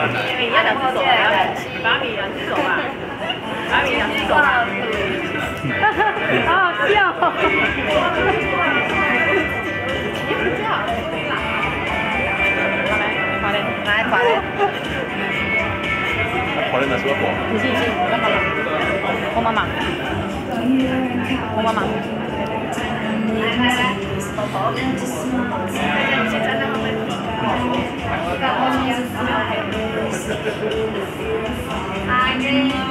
因为你要两只手，米两只手吧，把米两只手吧。好好笑、好嘞，好嘞，来，好嘞。好嘞，那是我。你信信，那好。我妈妈，我妈妈。宝宝，现在呢？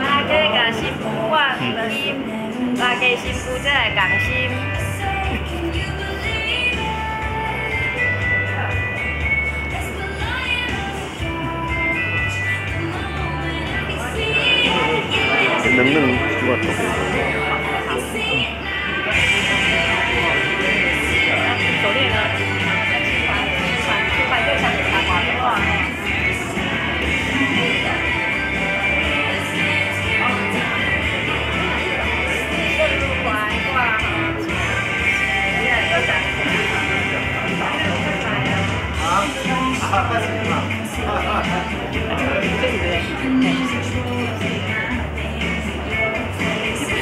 大家甲媳妇换心，大家媳妇才会共心。能能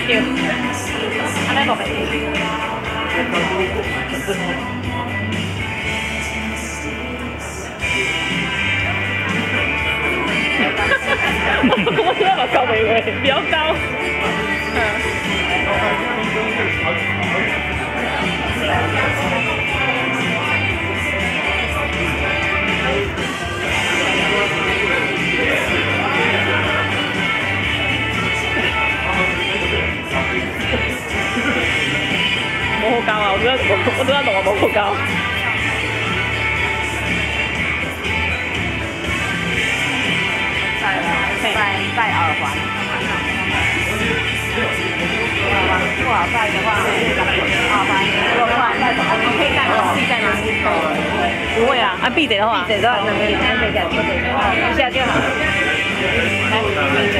对，安尼落来。我知道把高微微比较高。嗯我知道，我我知道怎么蘑菇高。戴耳环。不好戴的话，耳环如果不好戴，可以戴吗？不会啊，啊闭嘴的话，闭嘴的话，那边那边讲闭嘴，一下就好。来，闭嘴。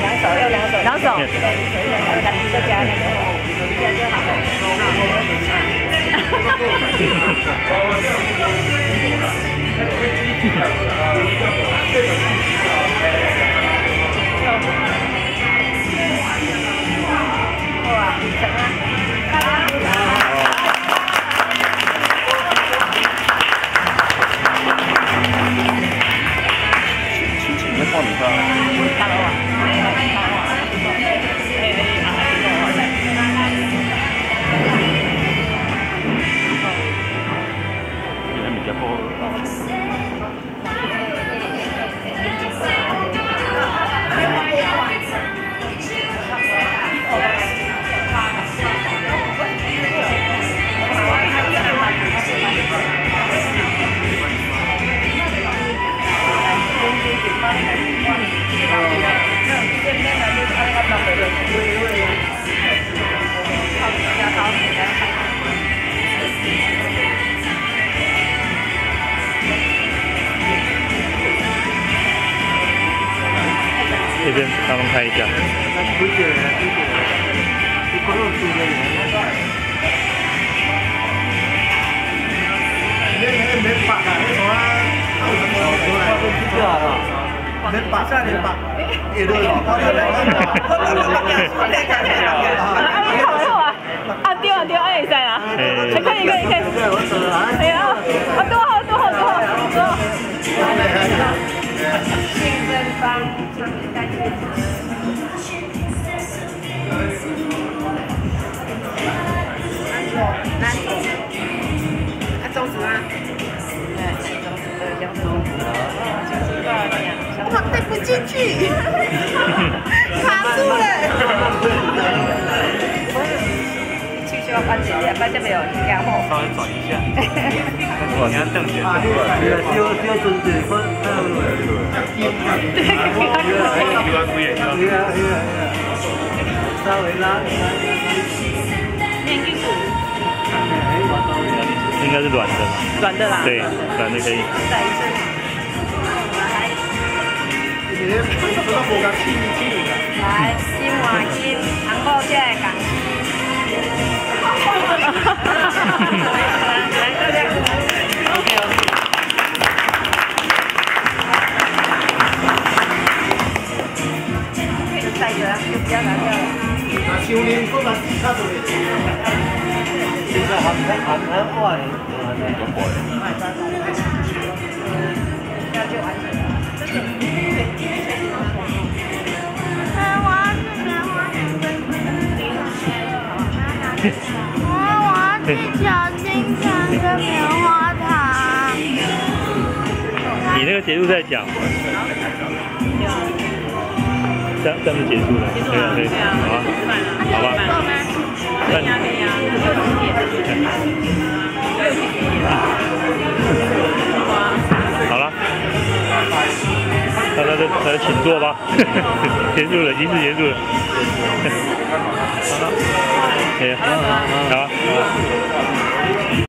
两手要两手，两手。这样边帮忙拍一下。啊丢啊丢，哎在啊，可以可以可以，哎呀，啊多好不进去，卡住了。去需要搬姐姐，搬这边有家伙。稍微转一下，哇你看邓姐，机关不也面筋骨应该是软的吧？软的啦。对，软的可以。再一次。来，金华金，然后现在港就带着，就不要拿掉了。现在还还还还换，这样就完成了。我要去小金城跟棉花糖。你那个结束再讲，这样这样就结束了，对啊对，好啊，好吧，那你可以啊，六七点，六七点。好了，来请坐吧，结束了，已经结束了。好了，了。